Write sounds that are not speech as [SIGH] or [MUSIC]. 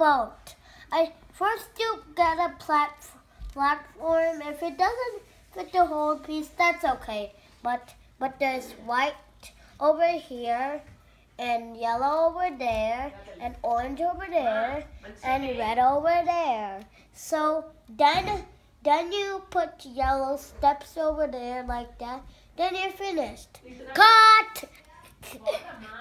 boat. I first you get a plat- platform. If it doesn't fit the whole piece, that's okay. But but there's white over here, and yellow over there, and orange over there, and red over there. So then then you put yellow steps over there like that. Then you're finished. Cut. [LAUGHS]